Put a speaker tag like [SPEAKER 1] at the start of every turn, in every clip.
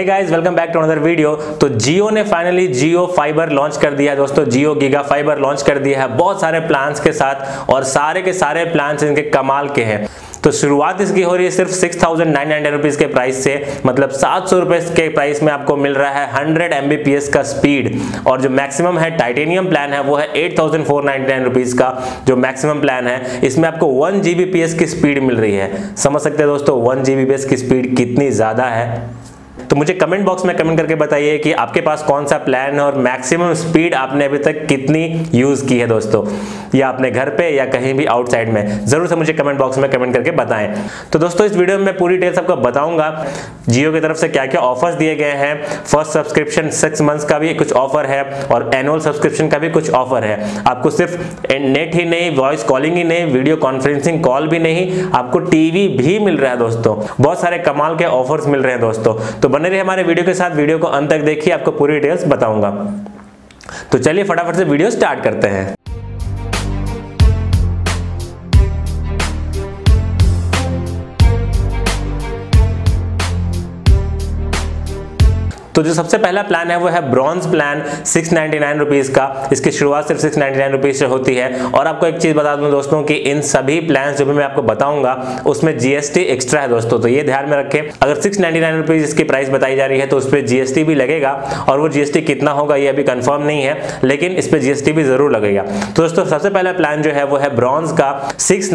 [SPEAKER 1] Hey guys welcome back to another video तो जियो ने finally जियो fibre launch कर दिया दोस्तों। जियो गीगा फाइबर लॉन्च कर दिया है बहुत सारे प्लान्स के साथ और सारे के सारे प्लान्स इनके कमाल के हैं। तो शुरुआत इसकी हो रही है सिर्फ़ six thousand nine hundred rupees के प्राइस से। मतलब सात सौ रुपए के प्राइस में आपको मिल रहा है हंड्रेड एमबीपीएस का स्पीड और जो मैक्सिमम है टाइटेनियम प्लान है वो है eight thousand four ninety nine rupees का जो मैक्सिमम प्लान है। इसमें आपको वन जीबीपीएस की स्पीड मिल रही है। समझ सकते हैं दोस्तों वन जीबीपीएस की स्पीड कितनी ज़्यादा है। तो मुझे कमेंट बॉक्स में कमेंट करके बताइए कि आपके पास कौन सा प्लान है और मैक्सिमम स्पीड आपने अभी तक कितनी यूज़ की है दोस्तों? या अपने घर पे या कहीं भी आउटसाइड में? ज़रूर से मुझे कमेंट बॉक्स में कमेंट करके बताएँ। तो दोस्तों, इस वीडियो में मैं पूरी डिटेल्स आपको बताऊँगा। जियो की तरफ़ से क्या क्या ऑफर्स दिए गए हैं। फ़र्स्ट सब्सक्रिप्शन सिक्स मंथ्स का भी कुछ ऑफ़र है और एनुअल सब्सक्रिप्शन का भी कुछ ऑफ़र है। आपको सिर्फ़ नेट ही नहीं वॉइस कॉलिंग ही नहीं वीडियो कॉन्फ्रेंसिंग कॉल भी नहीं, आपको टीवी भी मिल रहा है दोस्तों। बहुत सारे कमाल के ऑफर्स मिल रहे हैं दोस्तों। तो बने रहे हमारे वीडियो के साथ। वीडियो को अंत तक देखिए, आपको पूरी डिटेल्स बताऊँगा। तो चलिए फटाफट से वीडियो स्टार्ट करते हैं। तो जो सबसे पहला प्लान है वो है ब्रॉन्ज प्लान सिक्स नाइनटी का। इसकी शुरुआत सिर्फ़ सिक्स नाइनटी से होती है। और आपको एक चीज़ बता दूँ दोस्तों कि इन सभी प्लान जो भी मैं आपको बताऊँगा, उसमें जीएसटी एक्स्ट्रा है दोस्तों। तो ये ध्यान में रखें, अगर सिक्स नाइनटी इसकी प्राइस बताई जा रही है तो उस पर जीएसटी भी लगेगा और वो जीएसटी कितना होगा ये अभी कंफर्म नहीं है, लेकिन इस पर जीएसटी भी ज़रूर लगेगा। तो दोस्तों, सबसे पहला प्लान जो है वो है ब्रॉन्ज का। सिक्स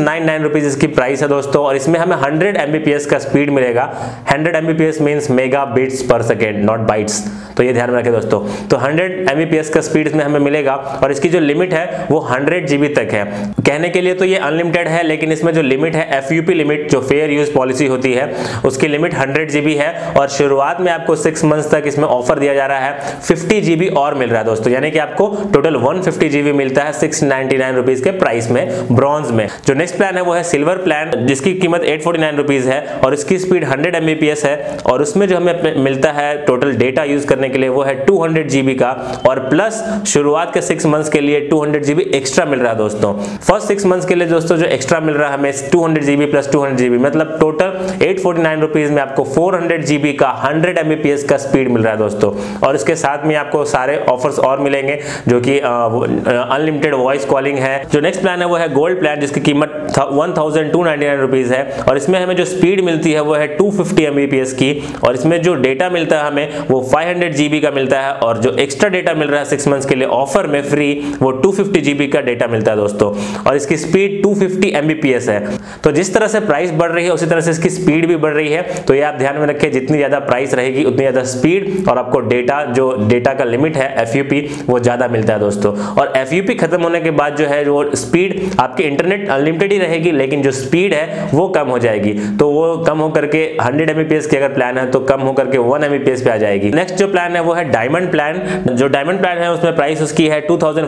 [SPEAKER 1] इसकी प्राइस है दोस्तों और इसमें हमें हंड्रेड एमबीपीएस का स्पीड मिलेगा। Hundred Mbps mean mega bits per second not bytes तो ये ध्यान में रखें दोस्तों। तो 100 एमबीपीएस का स्पीड इसमें हमें मिलेगा और इसकी जो लिमिट है, वो 100 जीबी तक है। कहने के लिए तो ये अनलिमिटेड है, लेकिन इसमें जो लिमिट है एफयूपी लिमिट जो फेयर यूज़ पॉलिसी होती है, उसकी लिमिट हंड्रेड जीबी है और शुरुआत में आपको सिक्स मंथ्स तक इसमें ऑफ़र दिया जा रहा है फिफ्टी जीबी और मिल रहा है दोस्तों। यानी कि आपको टोटल वन जीबी मिलता है सिक्स नाइनटी के प्राइस में ब्रॉन्ज में। जो नेक्स्ट प्लान है, वो है सिल्वर प्लान जिसकी कीमत एट फोर्टी है और इसकी स्पीड हंड्रेड एमबीपीएस है और उसमें जो हमें मिलता है टोटल डेटा यूज़ करने के लिए वो है 200 जीबी का और प्लस शुरुआत के सिक्स मंथ्स के लिए 200 जीबी एक्स्ट्रा मिल रहा है दोस्तों। फ़र्स्ट सिक्स मंथ्स के लिए दोस्तों जो एक्स्ट्रा मिल रहा है हमें 200 जीबी प्लस 200 जीबी मतलब टोटल एट फोर्टी में आपको 400 जीबी का 100 एमबीपीएस का स्पीड मिल रहा है दोस्तों। और इसके साथ में आपको सारे ऑफर्स और मिलेंगे जो कि अनलिमिटेड वॉइस कॉलिंग है। जो नेक्स्ट प्लान है वो है गोल्ड प्लान जिसकी कीमत वन थाउज़ेंड टू रुपीज़ है। और इसमें हमें जो स्पीड मिलती है वो है टू फिफ्टी एमबीपीएस की। और इसमें जो डेटा मिलता है हमें वो फाइव हंड्रेड जीबी का मिलता है और जो एक्स्ट्रा डेटा मिल रहा है सिक्स मंथ्स के लिए ऑफ़र में फ्री वो 250 जीबी का डेटा मिलता है दोस्तों। और इसकी स्पीड 250 एमबीपीएस है। तो जिस तरह से प्राइस बढ़ रही है, उसी तरह से इसकी स्पीड भी बढ़ रही है। तो ये आप ध्यान में रखें जितनी ज़्यादा प्राइस रहेगी, उतनी ज़्यादा स्पीड और आपको डेटा जो डेटा का लिमिट है FUP वो ज़्यादा मिलता है दोस्तों। और FUP खत्म होने के बाद जो है, वो स्पीड आपकी इंटरनेट अनलिमिटेड ही रहेगी, लेकिन जो स्पीड है, वो कम हो जाएगी। तो वो कम होकर के हंड्रेड एमबीपीएस की अगर प्लान है तो कम होकर के वन एमबीपीएस पे आ जाएगी। नेक्स्ट जो प्लान है वो है डायमंड प्लान जो डायमंड प्लान है, उसमें प्राइस उसकी है टू थाउज़ेंड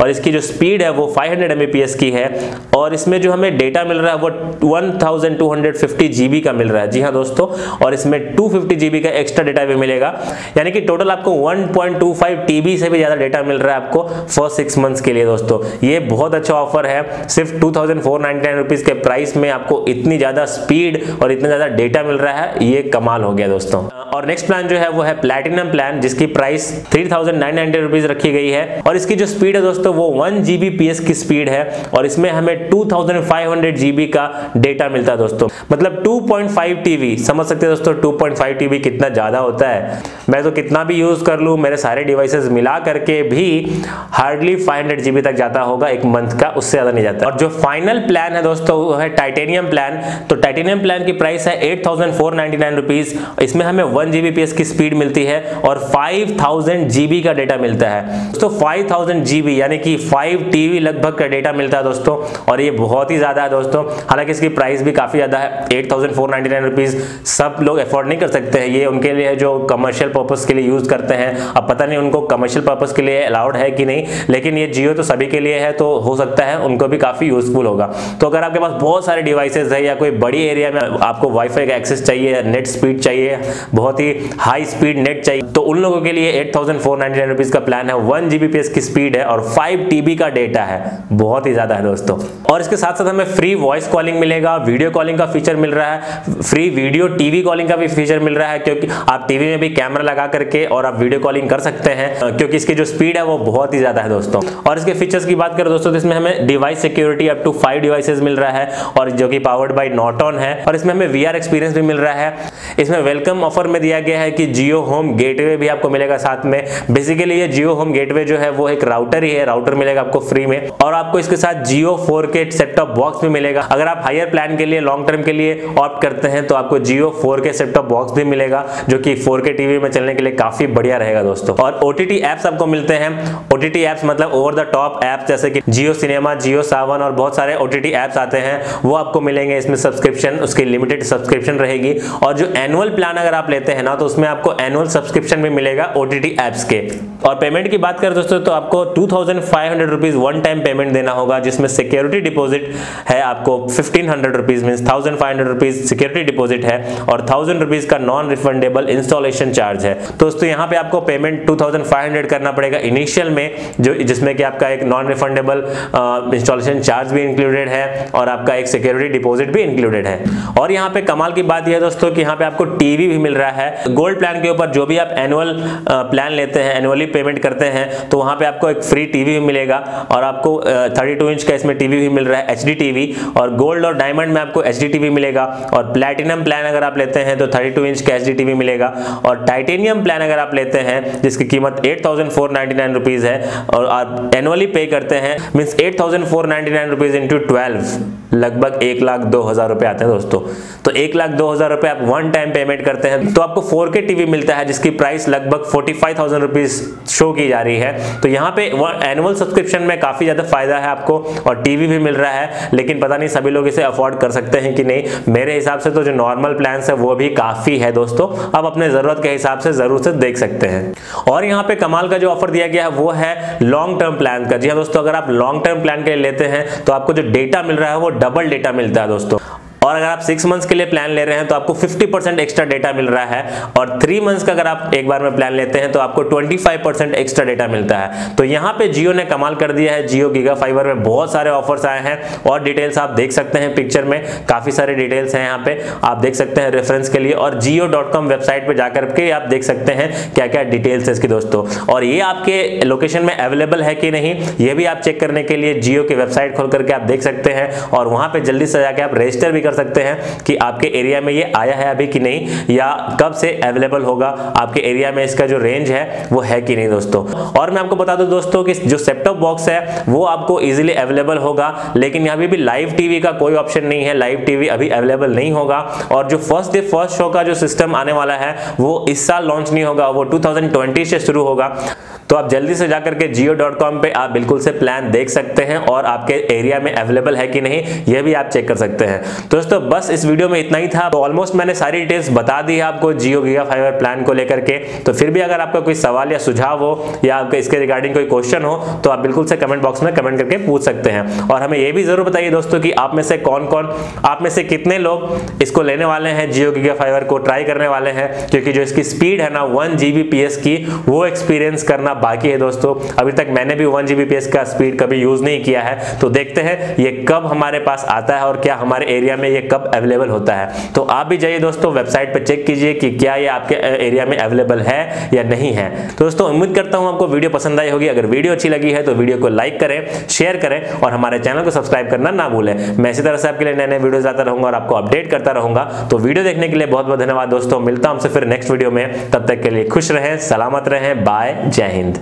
[SPEAKER 1] और इसकी जो स्पीड है वो फाइव हंड्रेड एमबीपीएस की है। और इसमें जो हमें डेटा मिल रहा है, वो one thousand two hundred fifty GB का मिल रहा है। जी हाँ दोस्तों, और इसमें टू फिफ्टी जीबी का एक्स्ट्रा डेटा भी मिलेगा। यानी कि टोटल आपको one point two five TB से भी ज़्यादा डेटा मिल रहा है आपको फ़र्स्ट सिक्स मंथ्स के लिए दोस्तों। ये बहुत अच्छा ऑफ़र है। सिर्फ़ टू थाउज़ेंड के प्राइस में आपको इतनी ज़्यादा स्पीड और इतना ज़्यादा डेटा मिल रहा है। ये कमाल हो गया दोस्तों। और नेक्स्ट प्लान जो है वो है प्लेटिनम प्लान जिसकी प्राइस थ्री थाउज़ेंड रखी गई है। और इसकी जो स्पीड है दोस्तों, वो वन जीबी की स्पीड है। और इसमें हमें two thousand five hundred GB का डेटा मिलता है दोस्तों। मतलब टू पॉइंट फाइव टीबी समझ सकते हैं दोस्तों टू पॉइंट फाइव टीबी कितना ज़्यादा होता है। मैं तो कितना भी यूज़ कर लू, मेरे सारे डिवाइसेस मिला करके भी हार्डली फाइव हंड्रेड जीबी तक जाता होगा, एक मंथ का, उससे ज़्यादा नहीं जाता। और जो फाइनल प्लान है दोस्तों, वो है टाइटेनियम प्लान तो टाइटेनियम प्लान की प्राइस है eight thousand four ninety nine rupees इसमें हमें वन जीबी की स्पीड मिलती है और फाइव थाउज़ेंड जीबी का डेटा मिलता है। दोस्तों 5000 जीबी यानी कि 5 टीबी लगभग का डेटा मिलता है दोस्तों, और ये बहुत ही ज़्यादा है दोस्तों। हालाँकि इसकी प्राइस भी काफ़ी ज़्यादा है एट थाउज़ेंड सब लोग अफोर्ड नहीं कर सकते हैं, ये उनके लिए जो कमर्शियल पर्पज के लिए यूज़ करते हैं। अब पता नहीं उनको कमर्शियल पर्पज के लिए अलाउड है कि नहीं, लेकिन ये जियो तो सभी के लिए है तो हो सकता है उनको भी काफ़ी यूजफुल होगा। तो अगर आपके पास बहुत सारे डिवाइसेज है या कोई बड़ी एरिया में आपको वाईफाई का एक्सेस चाहिए नेट स्पीड चाहिए, बहुत ही हाई स्पीड नेट चाहिए। तो उन लोगों के लिए एट थाउज़ेंड फोर रुपीज़ का प्लान है। वन जीबीपीएस की स्पीड है और फाइव टीबी का डेटा है। बहुत ही ज़्यादा है दोस्तों। और इसके साथ साथ हमें फ्री वॉइस कॉलिंग मिलेगा वीडियो कॉलिंग का फीचर मिल रहा है। फ्री वीडियो टीवी कॉलिंग का भी फीचर मिल रहा है क्योंकि आप टीवी में भी कैमरा लगा करके और आप वीडियो कॉलिंग कर सकते हैं, क्योंकि इसकी जो स्पीड है वो बहुत ही ज़्यादा है दोस्तों। और इसके फीचर्स की बात करें दोस्तों तो इसमें हमें device security up to five devices मिल रहा है और जो कि पावर्ड बाई नॉट ऑन है। और इसमें हमें वीआर एक्सपीरियंस भी मिल रहा है। इसमें वेलकम ऑफ़र में दिया गया है कि जियो होम गेटवे भी आपको मिलेगा साथ में। बेसिकली ये जियो होम गेटवे जो है वो एक राउटर ही है। राउटर मिलेगा आपको फ्री में। और आपको इसके साथ Jio four K set top box भी मिलेगा। अगर आप हायर प्लान के लिए लॉन्ग टर्म के लिए ऑप्ट करते हैं तो आपको Jio four K set top box भी मिलेगा, जो कि फोर के टीवी में चलने के लिए काफ़ी बढ़िया रहेगा दोस्तों। और ओटीटी एप्स आपको मिलते हैं। ओटीटी एप्स मतलब ओवर द टॉप एप्स जैसे कि जियो सिनेमा जियो सावन और बहुत सारे ओटीटी एप्स आते हैं। वो आपको मिलेंगे। इसमें सब्सक्रिप्शन उसकी लिमिटेड सब्सक्रिप्शन रहेगी। और जो एनुअल प्लान अगर आप लेते हैं ना तो उसमें आपको एनुअल सब्सक्रिप्शन भी मिलेगा ओटीटी एप्स के। और पेमेंट की बात करें दोस्तों तो आपको two thousand five hundred rupees one time payment देना होगा, जिसमें सिक्योरिटी डिपॉजिट है आपको fifteen hundred rupees mean thousand five hundred rupees security deposit है, और थाउज़ेंड रुपीज़ का नॉन रिफंडेबल इंस्टॉलेशन चार्ज है। तो दोस्तों, यहाँ पे आपको payment two thousand five hundred करना पड़ेगा। इनिशियल में जो, जिसमें कि आपका एक नॉन रिफंडेबल इंस्टॉलेशन चार्ज भी इंक्लूडेड है, और आपका एक सिक्योरिटी डिपॉजिट भी इंक्लूडेड है। और यहाँ पे कमाल की बात यह दोस्तों, कि यहाँ पे आपको टीवी भी मिल रहा है। गोल्ड प्लान के ऊपर जो भी आप एनुअल प्लान लेते हैं एनुअली पेमेंट करते हैं तो वहाँ पे आपको एक फ्री टीवी भी मिलेगा और आपको 32 इंच का इसमें टीवी भी मिल रहा है एच टीवी और गोल्ड और डायमंड में आपको एच टीवी मिलेगा और प्लेटिनम प्लान अगर आप लेते हैं तो 32 इंच का एच टीवी मिलेगा और टाइटेनियम प्लान अगर आप लेते हैं, जिसकी कीमत एट थाउज़ेंड है और आप एनुअली पे करते हैं means eight thousand four ninety लगभग एक लाख दो हज़ार रुपए आते हैं दोस्तों। तो एक लाख दो हज़ार रुपए आप वन टाइम पेमेंट करते हैं तो आपको 4K टीवी मिलता है, जिसकी प्राइस लगभग forty five thousand rupees show की जा रही है। तो यहाँ पे एनुअल सब्सक्रिप्शन में काफ़ी ज़्यादा फ़ायदा है आपको, और टीवी भी मिल रहा है, लेकिन पता नहीं सभी लोग इसे अफोर्ड कर सकते हैं कि नहीं। मेरे हिसाब से तो जो नॉर्मल प्लान है, वो भी काफ़ी है दोस्तों। आप अपने ज़रूरत के हिसाब से ज़रूर से देख सकते हैं। और यहाँ पे कमाल का जो ऑफ़र दिया गया है, वो है लॉन्ग टर्म प्लान का। जी हाँ दोस्तों, अगर आप लॉन्ग टर्म प्लान के लिए लेते हैं तो आपको जो डेटा मिल रहा है, वो डबल डेटा मिलता है दोस्तों। और अगर आप सिक्स मंथ्स के लिए प्लान ले रहे हैं तो आपको 50 परसेंट एक्स्ट्रा डेटा मिल रहा है और थ्री मंथ्स का अगर आप एक बार में प्लान लेते हैं तो आपको 25 परसेंट एक्स्ट्रा डेटा मिलता है। तो यहाँ पे जियो ने कमाल कर दिया है। जियो गीगा फाइबर में बहुत सारे ऑफर्स आए हैं और डिटेल्स आप देख सकते हैं पिक्चर में। काफ़ी सारे डिटेल्स हैं यहाँ पे, आप देख सकते हैं रेफरेंस के लिए और जियो वेबसाइट पर जाकर के आप देख सकते हैं क्या क्या डिटेल्स है इसकी दोस्तों। और ये आपके लोकेशन में अवेलेबल है कि नहीं, ये भी आप चेक करने के लिए जियो की वेबसाइट खोल करके आप देख सकते हैं और वहाँ पर जल्दी से जाके आप रजिस्टर भी कर सकते हैं कि आपके एरिया में ये आया है अभी कि नहीं, या कब से अवेलेबल होगा, आपके एरिया में इसका जो रेंज है, वो है कि नहीं दोस्तों? और मैं आपको बता दूँ दोस्तों कि जो सेपटॉप बॉक्स है, वो आपको इजीली अवेलेबल होगा, लेकिन यहाँ भी लाइव टीवी का कोई ऑप्शन नहीं है लाइव टीवी अभी अवेलेबल नहीं होगा, और जो फ़र्स्ट डे फ़र्स्ट शो का जो सिस्टम आने वाला है, वो इस साल लॉन्च नहीं होगा, वो 2020 से शुरू होगा। तो आप जल्दी से जाकर के जियो डॉट कॉम पर आप बिल्कुल से प्लान देख सकते हैं, और आपके एरिया में अवेलेबल है कि नहीं यह भी आप चेक कर सकते हैं। तो दोस्तों, बस इस वीडियो में इतना ही था। तो ऑलमोस्ट मैंने सारी डिटेल्स बता दी है आपको जियो गीगा फाइबर प्लान को लेकर के। तो फिर भी अगर आपका कोई सवाल या सुझाव हो या आपका इसके रिगार्डिंग कोई क्वेश्चन हो तो आप बिल्कुल से कमेंट बॉक्स में कमेंट करके पूछ सकते हैं। और हमें यह भी ज़रूर बताइए दोस्तों कि आप में से कौन कौन, आप में से कितने लोग इसको लेने वाले हैं जियो गीगा फाइबर को ट्राई करने वाले हैं। क्योंकि जो इसकी स्पीड है ना वन की, वो एक्सपीरियंस करना बाकी है दोस्तों। अभी तक मैंने भी वन का स्पीड कभी यूज़ नहीं किया है। तो देखते हैं, ये कब हमारे पास आता है और क्या हमारे एरिया में ये कब अवेलेबल होता है। तो आप भी जाइए दोस्तों वेबसाइट पर चेक कीजिए कि क्या ये आपके एरिया में अवेलेबल है या नहीं है। तो दोस्तों, उम्मीद करता हूँ आपको वीडियो पसंद आई होगी। अगर वीडियो अच्छी लगी है तो वीडियो को लाइक करें शेयर करें और हमारे चैनल को सब्सक्राइब करना ना भूलें। मैं इसी तरह से आपके लिए नए नए वीडियो लाता रहूँगा और आपको अपडेट करता रहूँगा। तो वीडियो देखने के लिए बहुत बहुत धन्यवाद दोस्तों। मिलता हूँ फिर नेक्स्ट वीडियो में। तब तक के लिए खुश रहें, सलामत रहें। बाय जय हिंद